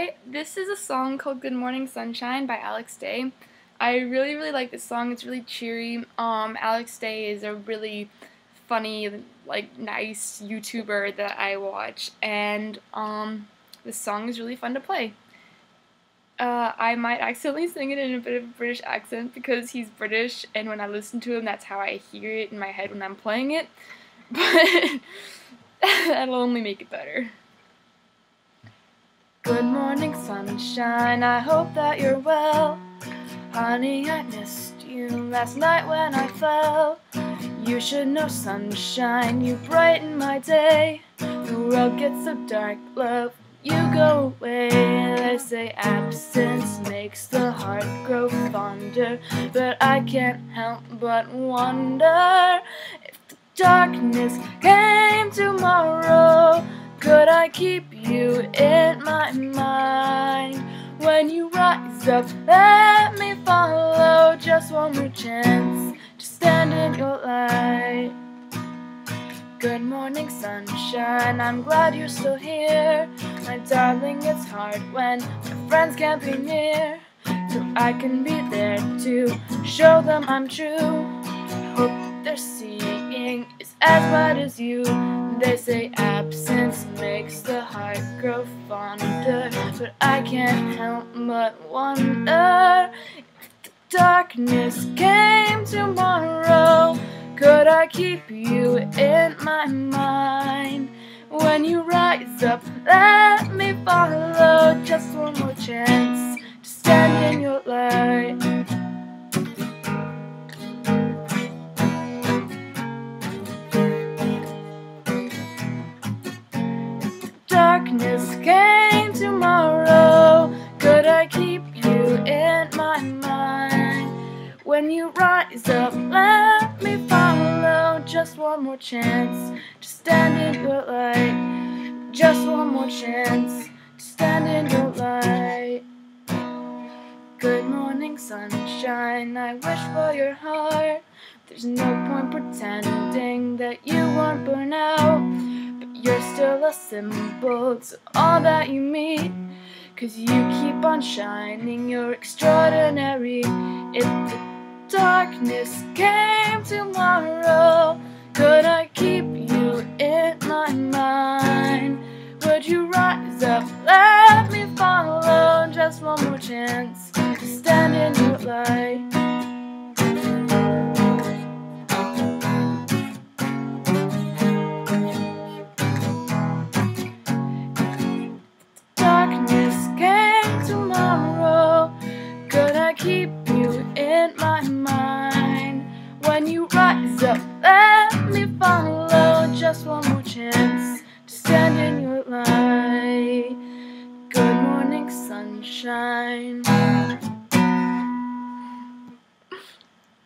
Hi, this is a song called Good Morning Sunshine by Alex Day. I really, really like this song. It's really cheery. Um, Alex Day is a really funny, like, nice YouTuber that I watch, and um, this song is really fun to play. Uh, I might accidentally sing it in a bit of a British accent because he's British, and when I listen to him, that's how I hear it in my head when I'm playing it. But that'll only make it better. Good morning, sunshine. I hope that you're well. Honey, I missed you last night when I fell. You should know, sunshine, you brighten my day. The world gets so dark, love, you go away. They say absence makes the heart grow fonder, but I can't help but wonder if the darkness came tomorrow. I keep you in my mind? When you rise up, let me follow. Just one more chance to stand in your light. Good morning, sunshine. I'm glad you're still here. My darling, it's hard when my friends can't be near. So I can be there to show them I'm true. I hope they're seeing is as bright as you. They say absence makes the heart grow fonder, but I can't help but wonder if the darkness came tomorrow. Could I keep you in my mind? When you rise up, let me follow. Just one more chance to stand in your light. Rise up, let me follow. Just one more chance to stand in your light. Just one more chance to stand in your light. Good morning, sunshine. I wish for your heart. There's no point pretending that you won't burn out. But you're still a symbol to all that you mean. Cause you keep on shining, you're extraordinary. Darkness came tomorrow, could I keep you in my mind? Would you rise up, let me follow? Just one more chance to stand in your light. Me follow. Just one more chance to stand in your light. Good morning, sunshine.